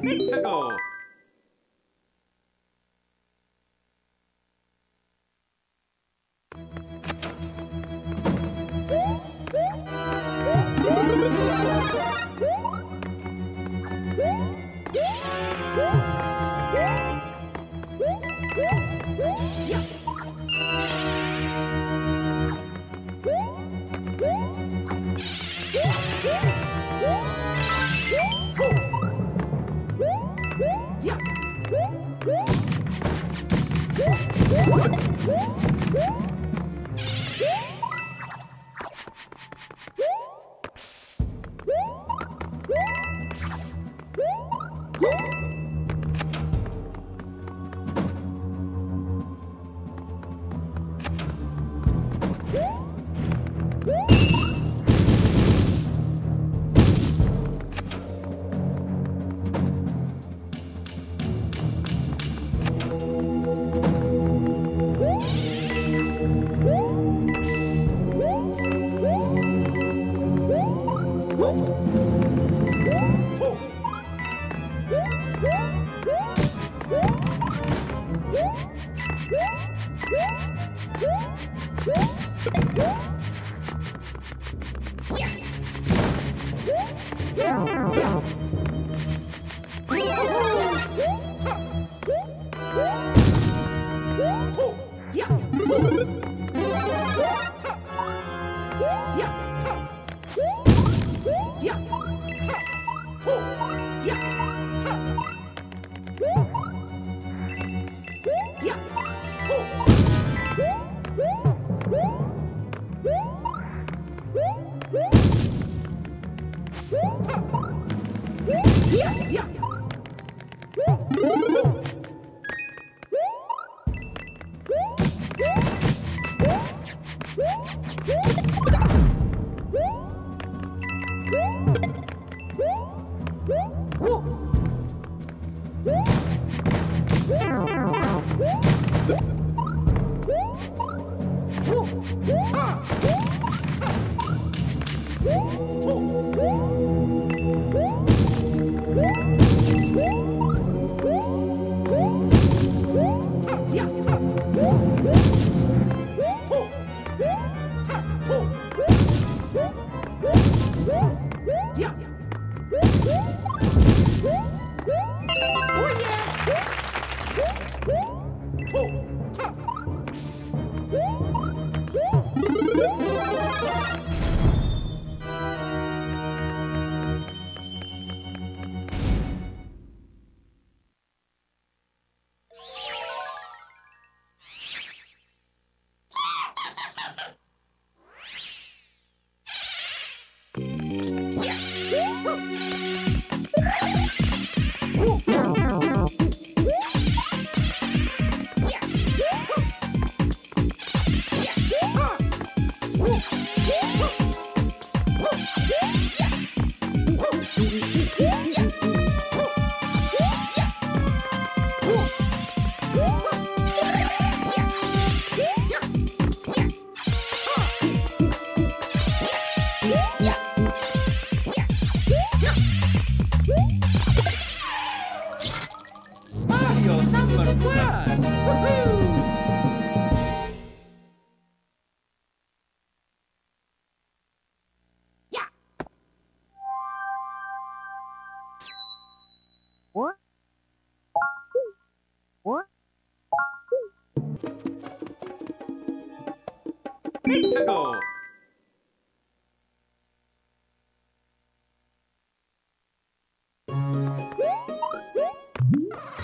Pizza Go! Woo! Go. Mm-hmm.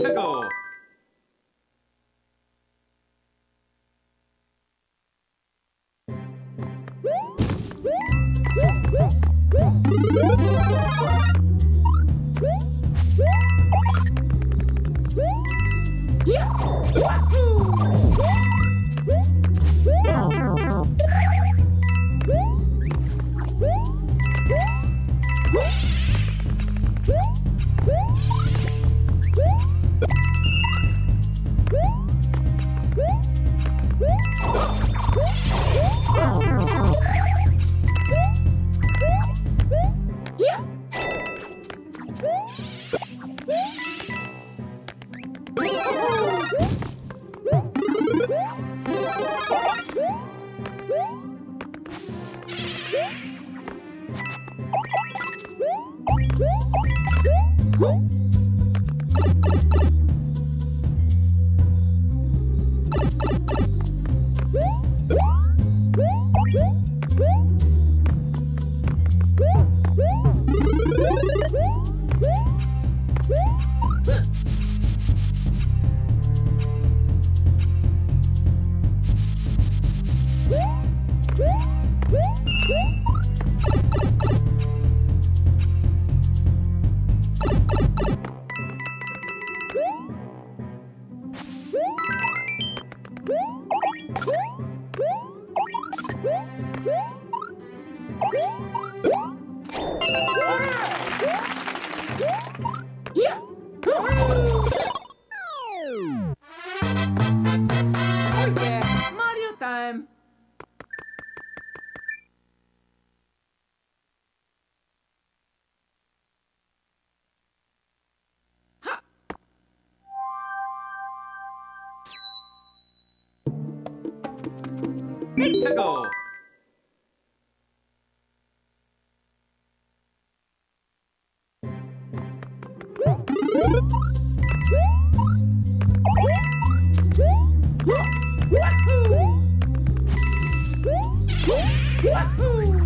Tickle. Woo! Woo! 렛츠고! 와후! 와후!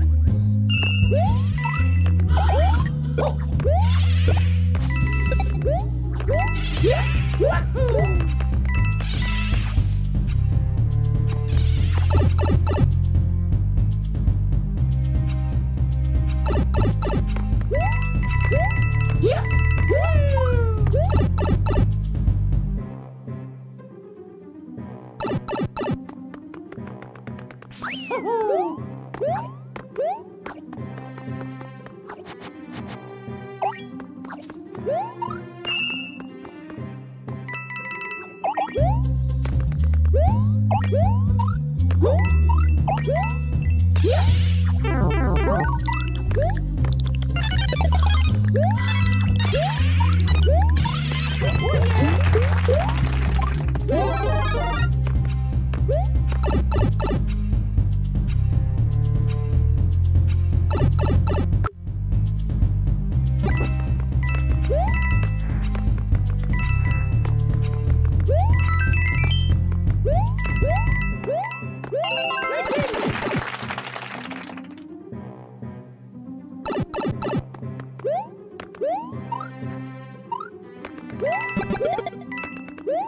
Oh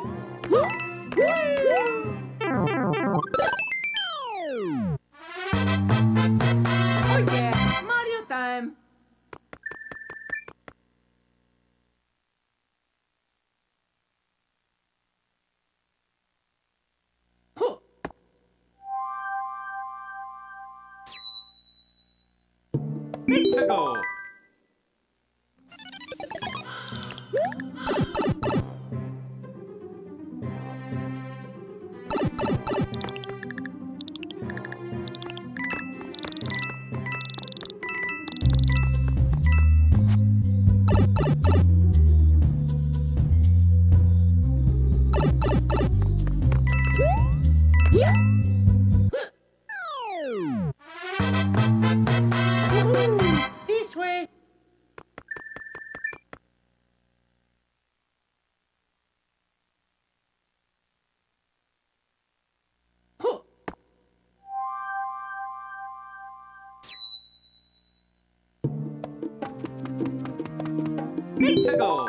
yeah, Mario time! Let's go! This way. Let's go.